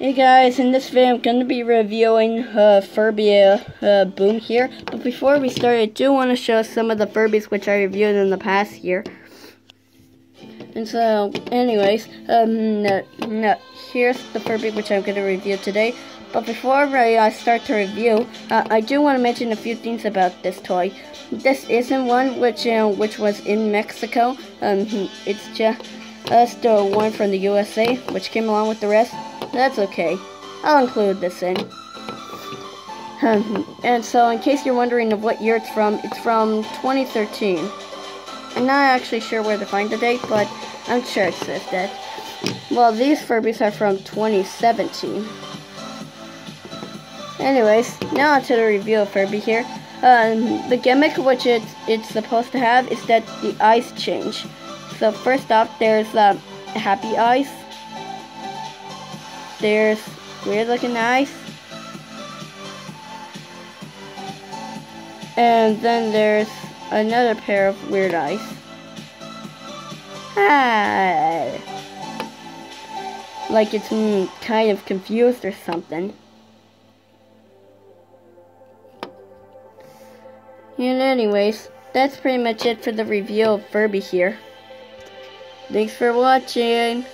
Hey guys, in this video I'm going to be reviewing uh, Furby uh, Boom here. But before we start, I do want to show some of the Furbies which I reviewed in the past year. And so, anyways, um, no, no, here's the Furby which I'm going to review today. But before I uh, start to review, uh, I do want to mention a few things about this toy. This isn't one which uh, which was in Mexico. Um, it's just uh, one from the USA, which came along with the rest. That's okay. I'll include this in. and so, in case you're wondering of what year it's from, it's from 2013. I'm not actually sure where to find the date, but I'm sure it says that. Well, these Furbies are from 2017. Anyways, now onto the review of Furby here. Um, the gimmick which it's, it's supposed to have is that the eyes change. So first off, there's uh, happy eyes. There's weird looking eyes. And then there's another pair of weird eyes. Ah, like it's mm, kind of confused or something. And anyways, that's pretty much it for the review of Furby here. Thanks for watching.